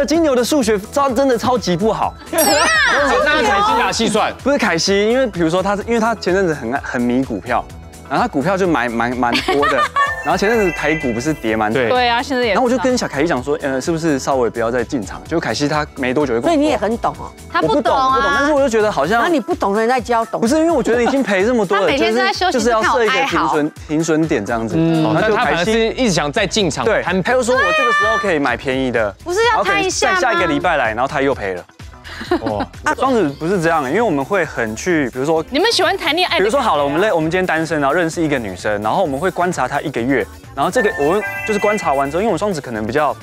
有金牛的数学超真的超级不好，那凯西打细算，不是凯西，因为比如说他是因为他前阵子很爱很迷股票，然后他股票就买蛮蛮多的，然后前阵子台股不是跌蛮多，对对啊，现在也。然后我就跟小凯西讲说，呃，是不是稍微不要再进场？就凯西他没多久就所以你也很懂哦。他我不懂不懂，但是啊，我就觉得好像然后你不懂的人在教懂不。是因为我觉得已经赔这么多了，他每天就是都在休息就是要设一个停损停损点这样子。哦，那就凯西是一直想再进场对，摊他又说我这个时候可以买便宜的，不是要然后可能摊一下再下一个礼拜来，然后他又赔了。哇，啊，双子不是这样，因为我们会很去，比如说，你们喜欢谈恋爱？比如说好了，我们认我们今天单身，然后认识一个女生，然后我们会观察她一个月，然后这个我们就是观察完之后，因为我们双子可能比较，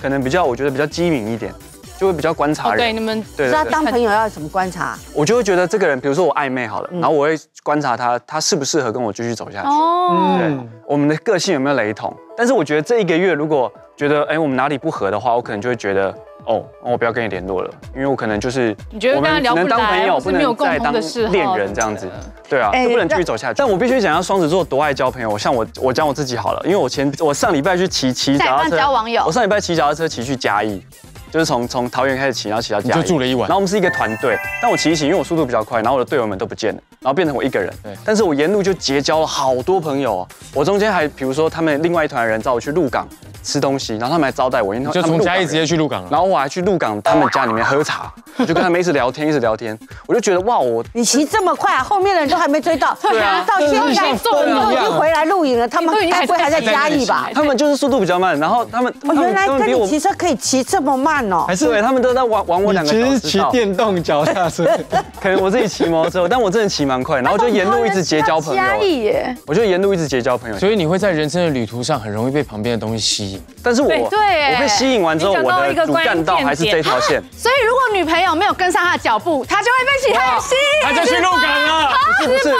可能比较，我觉得比较机敏一点，就会比较观察人，对，你们对对对，当朋友要怎么观察？我就会觉得这个人，比如说我暧昧好了，然后我会观察他，他适不适合跟我继续走下去。哦，对，我们的个性有没有雷同？但是我觉得这一个月如果觉得哎我们哪里不合的话，我可能就会觉得哦，我不要跟你联络了，因为我可能就是你觉得跟他聊不我们只能当朋来，友，不能再当恋人这样子。对啊，哎就不能继续走下去。但我必须讲，要双子座多爱交朋友。像我，我讲我自己好了，因为我前我上礼拜去骑骑脚踏车，交网友我上礼拜骑脚踏车骑去嘉义，就是从从桃园开始骑，然后骑到嘉义，就住了一晚然后我们是一个团队，但我骑一骑，因为我速度比较快，然后我的队友们都不见了，然后变成我一个人。对但是我沿路就结交了好多朋友哦。我中间还比如说他们另外一团人找我去鹿港吃东西，然后他们还招待我，因为他们鹿港人从嘉义直接去鹿港了。然后我还去鹿港他们家里面喝茶，我就跟他们一直聊天，一直聊天，我就觉得哇，我你骑这么快啊，后面的人都还没追到。对啊到现在都已经回来露营了，他们该不会还在嘉义吧？他们就是速度比较慢，然后他们哦，原来跟你骑车可以骑这么慢哦。还是对，他们都在玩玩我两个其实小时到，骑电动脚踏车，可能我自己骑摩托车，但我真的骑蛮快，然后就沿路一直结交朋友嘉，义耶，我就沿路一直结交朋友。所以你会在人生的旅途上很容易被旁边的东西吸引。但是我对对我被吸引完之后，我的主一个关干道还是这条线，所以如果女朋友没有跟上他的脚步，他就会被其他人吸引。他就去鹿港了。不是不是，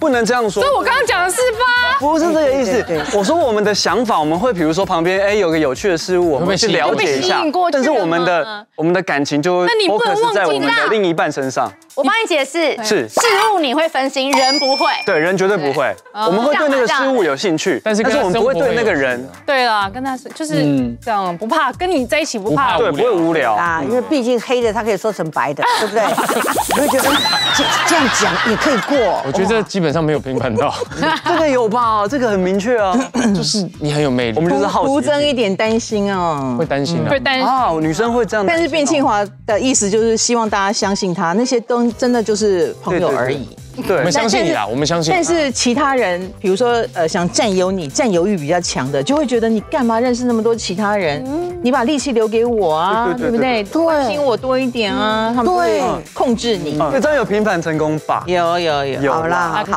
不能这样说所以。我刚刚讲的是吧？不是这个意思我说我们的想法，我们会比如说旁边哎有个有趣的事物，我们会去了解一下被吸引过，去但是我们的我们的感情就会那你不能 focus 在我们忘记啦的另一半身上。我帮你解释，是事物你会分心，人不会。对，人绝对不会，哦我们会对那个事物有兴趣，但是但是我们不会对那个人，对了，跟他是就是这样，不怕跟你在一起不怕对，不会无聊。啊，因为毕竟黑的他可以说成白的，对不对？你会觉得这这样讲也可以过。我觉得这基本上没有评判到，这个有吧？这个很明确啊，就是你很有魅力我，们就是好奇徒增一点担心哦会。担心啊会。担心。啊，女生会这样。但是卞庆华的意思就是希望大家相信他，那些都真的就是朋友而已。对我们相信你啊，我们相信。但是其他人，比如说呃想占有你、占有欲比较强的，就会觉得你干嘛认识那么多其他人？你把力气留给我啊，对对对对不对？对关心我多一点啊，他们会对控制你。对，这样有平反成功吧？有有有，有好啦，好。